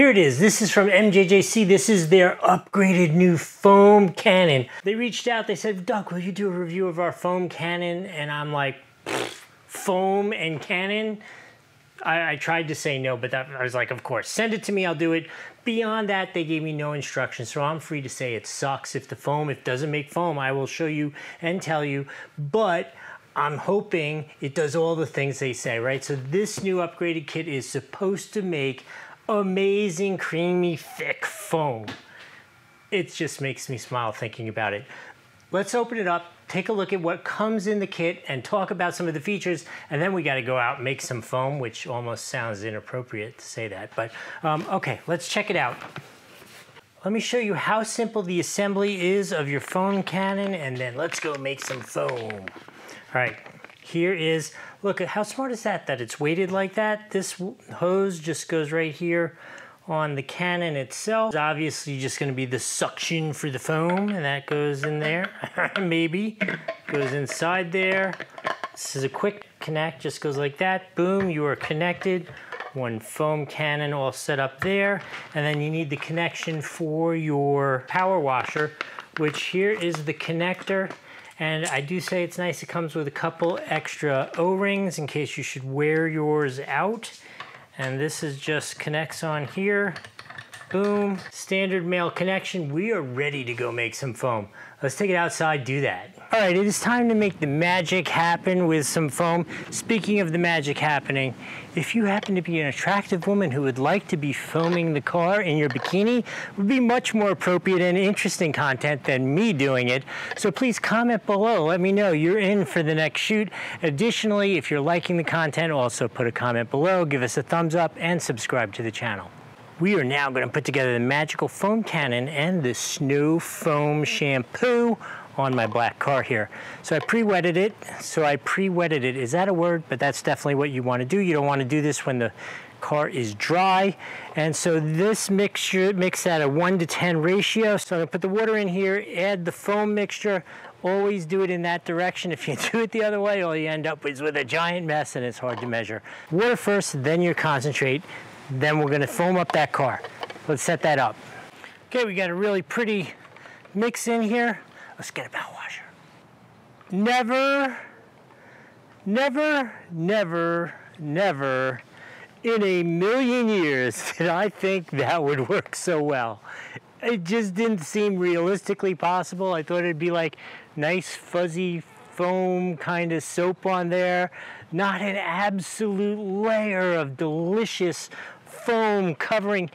Here it is. This is from MJJC. This is their upgraded new foam cannon. They reached out, they said, Doug, will you do a review of our foam cannon? And I'm like, foam and cannon? I, I, tried to say no, but that, I was like, of course, send it to me, I'll do it. Beyond that, they gave me no instructions, so I'm free to say it sucks. If the foam, if it doesn't make foam, I will show you and tell you. But I'm hoping it does all the things they say, right? So this new upgraded kit is supposed to make amazing, creamy, thick foam. It just makes me smile thinking about it. Let's open it up, take a look at what comes in the kit and talk about some of the features, and then we gotta go out and make some foam, which almost sounds inappropriate to say that, but um, okay, let's check it out. Let me show you how simple the assembly is of your foam cannon, and then let's go make some foam. All right, here is, look, at how smart is that, that it's weighted like that? This hose just goes right here on the cannon itself. It's obviously just gonna be the suction for the foam and that goes in there, maybe. Goes inside there. This is a quick connect, just goes like that. Boom, you are connected. One foam cannon all set up there. And then you need the connection for your power washer, which here is the connector. And I do say it's nice, it comes with a couple extra O-rings in case you should wear yours out. And this is just connects on here. Boom, standard male connection. We are ready to go make some foam. Let's take it outside, do that. All right, it is time to make the magic happen with some foam. Speaking of the magic happening, if you happen to be an attractive woman who would like to be foaming the car in your bikini, would be much more appropriate and interesting content than me doing it. So please comment below, let me know you're in for the next shoot. Additionally, if you're liking the content, also put a comment below, give us a thumbs up, and subscribe to the channel. We are now going to put together the magical foam cannon and the snow foam shampoo on my black car here. So I pre-wetted it. So I pre-wetted it. Is that a word? But that's definitely what you want to do. You don't want to do this when the car is dry. And so this mixture mix at a 1 to 10 ratio. So I'm to put the water in here, add the foam mixture. Always do it in that direction. If you do it the other way, all you end up is with a giant mess and it's hard to measure. Water first, then your concentrate. Then we're gonna foam up that car. Let's set that up. Okay, we got a really pretty mix in here. Let's get a power washer. Never, never, never, never in a million years did I think that would work so well. It just didn't seem realistically possible. I thought it'd be like nice fuzzy foam kind of soap on there, not an absolute layer of delicious foam covering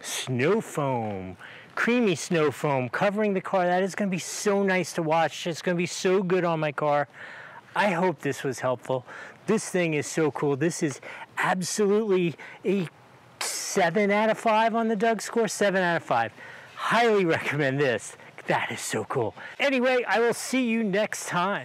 snow foam, creamy snow foam covering the car. That is going to be so nice to watch. It's going to be so good on my car. I hope this was helpful. This thing is so cool. This is absolutely a 7 out of 5 on the Doug score. 7 out of 5. Highly recommend this. That is so cool. Anyway, I will see you next time.